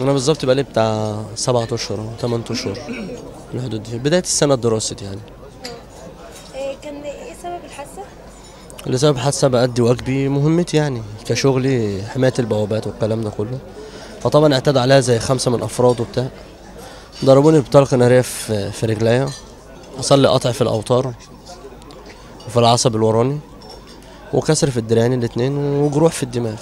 أنا بالظبط بقالي بتاع سبعة أشهر أو تمن أشهر الحدود دي. بداية السنة الدراسي يعني. إيه كان إيه سبب الحادثة؟ لسبب حادثه بأدي واجبي مهمتي يعني كشغلي حماية البوابات والكلام ده كله. فطبعا اعتدى عليها زي خمسة من أفراد وبتاع. ضربوني بطلقه نارية في في رجليا. حصل لي قطع في الأوتار وفي العصب الوراني. وكسر في الدرعين الاتنين وجروح في الدماغ.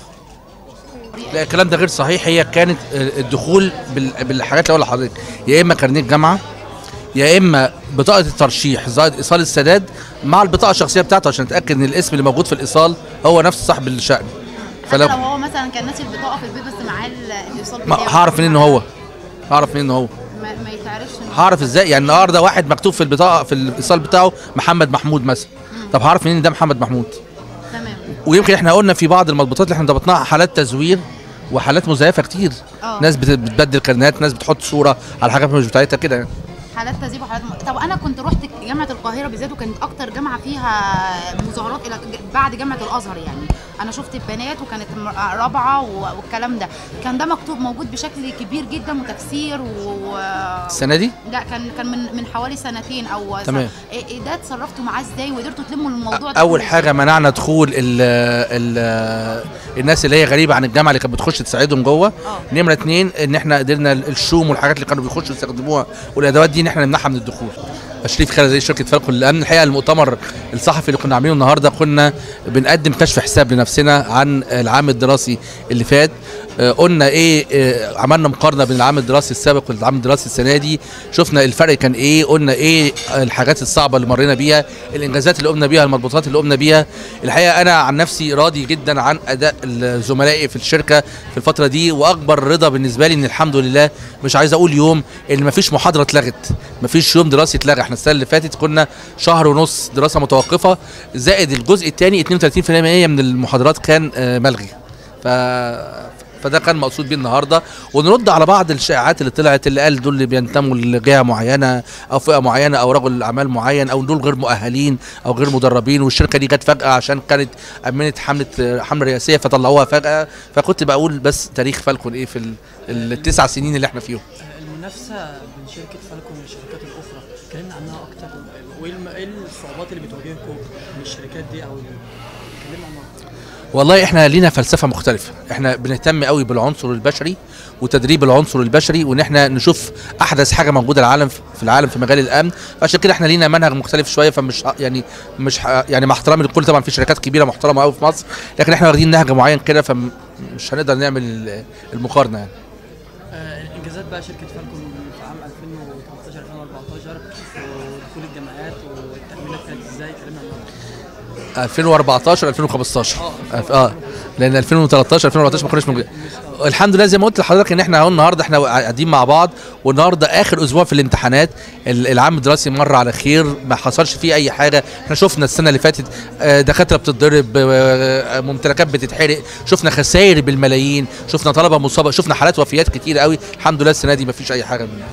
لا الكلام ده غير صحيح. هي كانت الدخول بال- بالحاجات اللي لحضرتك يا إما كارنيه جامعة يا إما بطاقة الترشيح زائد إيصال السداد مع البطاقة الشخصية بتاعته عشان نتاكد إن الاسم اللي موجود في الإيصال هو نفس صاحب الشأن. فلو هو مثلا كان ناسي البطاقة في البيت بس معاه ال- الإيصال بتاعه. هعرف منين إن هو؟ هعرف منين إن هو؟ ما, ما يتعرفش هعرف إزاي؟ يعني النهارده واحد مكتوب في البطاقة في الإيصال بتاعه محمد محمود مثلا. طب هعرف منين إن ده محمد محمود؟ ويمكن إحنا قلنا في بعض المضبوطات اللي إحنا ضبطناها حالات تزوير وحالات مزيفه كتير. آه. ناس بت- بتبدل كارنات ناس بتحط صورة على حاجات مش بتاعتها كده يعني. حالات تذيب وحالات م... طب أنا كنت رحت جامعة القاهرة بالذات وكانت أكتر جامعة فيها مظاهرات إلى بعد جامعة الأزهر يعني. أنا شفت البنات وكانت م- رابعة والكلام ده. كان ده مكتوب موجود بشكل كبير جدا وتفسير و السنة دي؟ لا كان كان من من حوالي سنتين أو تمام. سنة. إيه إيه ده اتصرفتوا معاه إزاي؟ وقدرتوا تلموا الموضوع ده؟ أول حاجة منعنا دخول ال ال الناس اللي هي غريبة عن الجامعة اللي كانت بتخش تساعدهم جوه. آه. نمرة اتنين إن إحنا قدرنا الشوم والحاجات اللي كانوا بيخشوا يستخدموها والأدوات دي إن إحنا نمنعها من الدخول. شريف خالد زي شركة فالكون للامن الحقيقة المؤتمر الصحفي اللي كنا عاملينه النهارده كنا بنقدم كشف حساب لنفسنا. عن العام الدراسي اللي فات. قلنا إيه آه، عملنا مقارنة بين العام الدراسي السابق والعام الدراسي السنة دي. شفنا الفرق كان إيه قلنا إيه الحاجات الصعبة اللي مرينا بيها الإنجازات اللي قمنا بيها المضبوطات اللي قمنا بيها. الحقيقة أنا عن نفسي راضي جدا عن أداء زملائي في الشركة في الفترة دي وأكبر رضا بالنسبة لي إن الحمد لله مش عايز أقول يوم إن مفيش محاضرة اتلغت مفيش يوم دراسي اتلغى. إحنا السنة اللي فاتت كنا شهر ونص دراسة متوقفة زائد الجزء الثاني 32% من المحاضرات كان آه، ملغي. ف فده كان مقصود بيه النهارده. ونرد على بعض الشائعات اللي طلعت اللي قال دول اللي بينتموا لجهه معينة أو فئة معينة أو رجل أعمال معين أو دول غير مؤهلين أو غير مدربين. والشركة دي جت فجأة عشان كانت أمنت حملة حملة رئاسية فطلعوها فجأة. فكنت بقول بس تاريخ فالكون إيه في ال- التسع سنين اللي إحنا فيهم. المنافسة بين شركة فالكون والشركات الأخرى اتكلمنا عنها أكتر. وإيه الم- إيه الصعوبات اللي بتواجهكم من الشركات دي أو والله إحنا لينا فلسفة مختلفة. إحنا بنهتم قوي بالعنصر البشري وتدريب العنصر البشري وإن إحنا نشوف أحدث حاجة موجودة العالم في العالم في مجال الأمن. فعشان كده إحنا لينا منهج مختلف شوية فمش يعني مش يعني مع احترامي للكل طبعا في شركات كبيرة محترمة قوي في مصر لكن إحنا واخدين نهج معين كده فمش هنقدر نعمل ال- المقارنة يعني. آه، الإنجازات بقى شركة فالكون 2013 2014 ودخول الجامعات كانت إزاي؟ اتكلمنا عنها 2014 2015 آه, آه. لأن 2013 2014 ما كناش موجودين. الحمد لله زي ما قلت لحضرتك إن إحنا أهو النهارده إحنا قاعدين مع بعض والنهاردة آخر أسبوع في الامتحانات. ال- العام الدراسي مر على خير ما حصلش فيه أي حاجة. إحنا شفنا السنة اللي فاتت آه، دكاترة بتتضرب آه، ممتلكات بتتحرق. شفنا خسائر بالملايين. شفنا طلبة مصابة. شفنا حالات وفيات كتير قوي الحمد لله السنة دي ما فيش أي حاجة منها.